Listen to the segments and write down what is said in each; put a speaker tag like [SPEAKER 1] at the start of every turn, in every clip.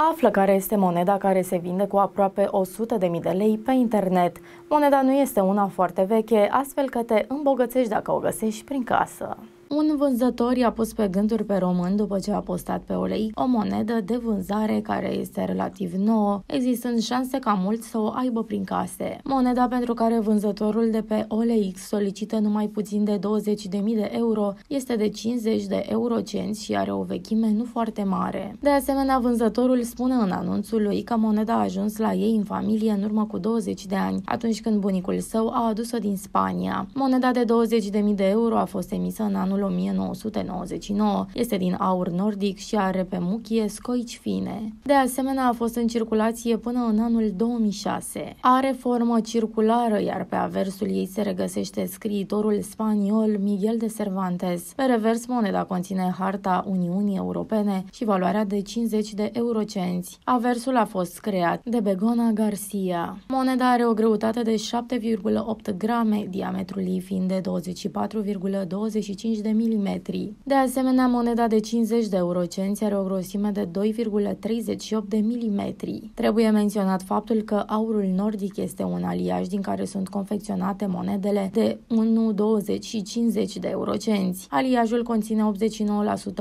[SPEAKER 1] Află care este moneda care se vinde cu aproape 100.000 de lei pe internet. Moneda nu este una foarte veche, astfel că te îmbogățești dacă o găsești prin casă. Un vânzător i-a pus pe gânduri pe român după ce a postat pe Olei o monedă de vânzare care este relativ nouă, existând șanse ca mulți să o aibă prin case. Moneda pentru care vânzătorul de pe OLX solicită numai puțin de 20.000 de euro este de 50 de eurocenți și are o vechime nu foarte mare. De asemenea, vânzătorul spune în anunțul lui că moneda a ajuns la ei în familie în urmă cu 20 de ani, atunci când bunicul său a adus-o din Spania. Moneda de 20.000 de euro a fost emisă în anul anul 1999. Este din aur nordic și are pe muchie scoici fine. De asemenea, a fost în circulație până în anul 2006. Are formă circulară, iar pe aversul ei se regăsește scriitorul spaniol Miguel de Cervantes. Pe revers, moneda conține harta Uniunii Europene și valoarea de 50 de eurocenți. Aversul a fost creat de Begona Garcia. Moneda are o greutate de 7,8 grame, diametrul ei fiind de 24,25 de de milimetri. De asemenea, moneda de 50 de eurocenți are o grosime de 2,38 de milimetri. Trebuie menționat faptul că aurul nordic este un aliaj din care sunt confecționate monedele de 1, 20 și 50 de eurocenți. Aliajul conține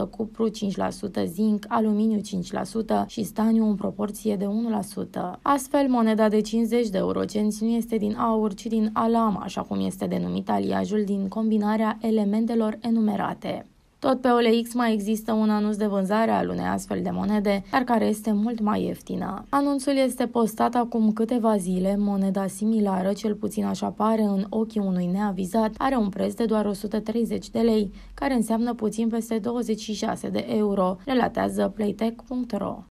[SPEAKER 1] 89% cupru, 5% zinc, aluminiu 5% și staniu în proporție de 1%. Astfel, moneda de 50 de eurocenți nu este din aur, ci din alam, așa cum este denumit aliajul din combinarea elementelor enumerate. Tot pe OLX mai există un anunț de vânzare al unei astfel de monede, dar care este mult mai ieftină. Anunțul este postat acum câteva zile, moneda similară, cel puțin așa pare în ochii unui neavizat, are un preț de doar 130 de lei, care înseamnă puțin peste 26 de euro, relatează playtech.ro.